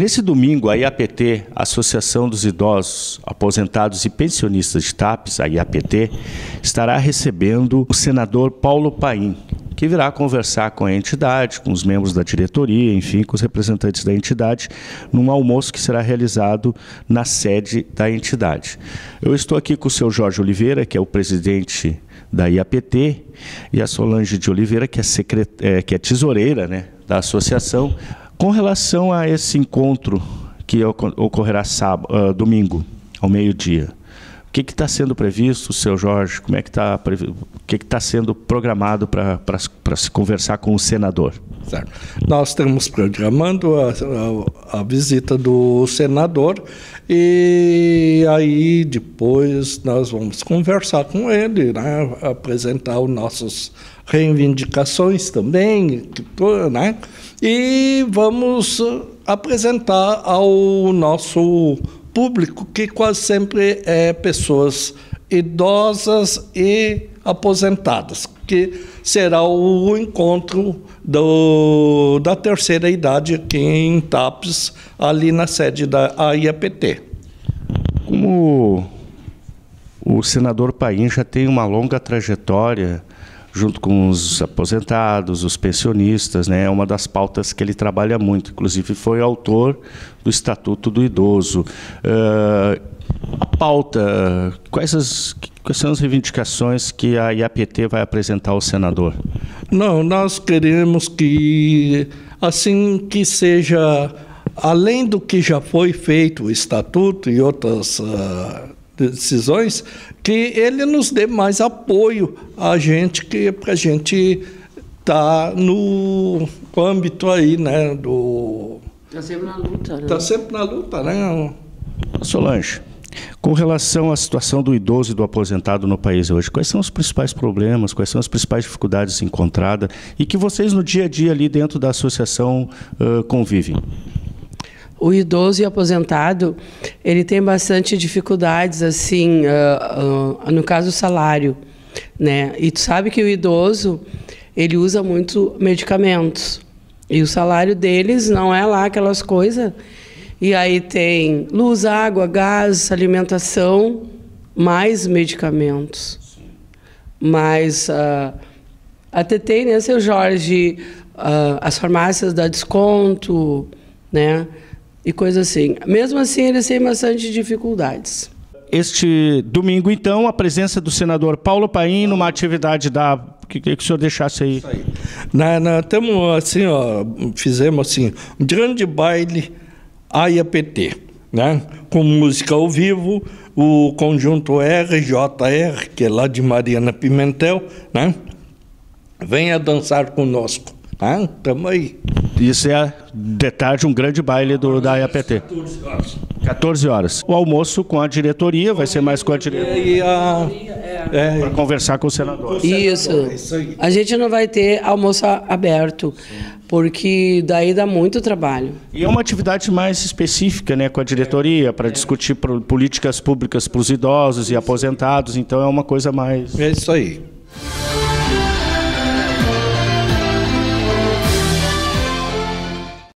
Nesse domingo, a IAPT, Associação dos Idosos, Aposentados e Pensionistas de TAPES, a IAPT, estará recebendo o senador Paulo Paim, que virá conversar com a entidade, com os membros da diretoria, enfim, com os representantes da entidade, num almoço que será realizado na sede da entidade. Eu estou aqui com o seu Jorge Oliveira, que é o presidente da IAPT, e a Solange de Oliveira, que é, secret... é, que é tesoureira né, da associação. Com relação a esse encontro que ocorrerá sábado, uh, domingo, ao meio-dia, o que está sendo previsto, seu Jorge? Como é que está o que está sendo programado para se conversar com o senador? Certo. Nós estamos programando a, a, a, visita do senador e aí depois nós vamos conversar com ele, né? apresentar os nossos reivindicações também, né? e vamos apresentar ao nosso público, que quase sempre é pessoas idosas e aposentadas, que será o encontro do, da terceira idade aqui em TAPES, ali na sede da IAPT. Como o senador Paim já tem uma longa trajetória junto com os aposentados, os pensionistas, né? É uma das pautas que ele trabalha muito. Inclusive foi autor do Estatuto do Idoso. Uh, a pauta, quais, as, quais são as reivindicações que a IAPT vai apresentar ao senador? Não, nós queremos que, assim que seja, além do que já foi feito, o Estatuto e outras uh, decisões, que ele nos dê mais apoio a gente, que para a gente estar tá no âmbito aí, né, do... Está sempre na luta, né? Está sempre na luta, né? Solange, com relação à situação do idoso e do aposentado no país hoje, quais são os principais problemas, quais são as principais dificuldades encontradas e que vocês no dia a dia ali dentro da associação uh, convivem? O idoso e aposentado ele tem bastante dificuldades assim uh, uh, no caso do salário né? E tu sabe que o idoso ele usa muito medicamentos. E o salário deles não é lá aquelas coisas e aí tem luz água gás alimentação mais medicamentos. Mas uh, até tem né seu Jorge as farmácias dá desconto né e coisa assim. Mesmo assim, eles têm bastante dificuldades. Este domingo, então, a presença do senador Paulo Paim numa atividade da. Que, que, que o senhor deixasse aí? aí. Na, na, temos assim, ó, fizemos assim, um grande baile AIAPT, né? com música ao vivo, o conjunto RJR, que é lá de Mariana Pimentel, né? venha dançar conosco. Estamos tá? aí. Isso é de tarde um grande baile do, da IAPT. 14 horas. 14 horas. O almoço com a diretoria, vai ser mais com a diretoria. É, Para conversar com o senador. Isso. A gente não vai ter almoço aberto, porque daí dá muito trabalho. E é uma atividade mais específica né, com a diretoria, para discutir políticas públicas para os idosos e aposentados, então é uma coisa mais. É isso aí.